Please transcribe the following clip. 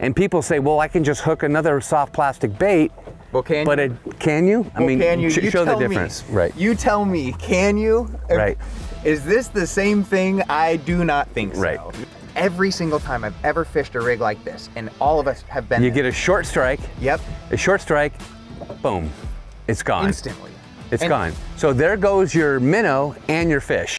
And people say, well, I can just hook another soft plastic bait. Well, can But you? it, can you? I mean, can you? you show the difference. Me. Right. You tell me. Can you? Right. Is this the same thing? I do not think so. Right. Every single time I've ever fished a rig like this, and all of us have been. You there. get a short strike, Yep. a short strike, boom, it's gone. Instantly. It's And- gone. So there goes your minnow and your fish.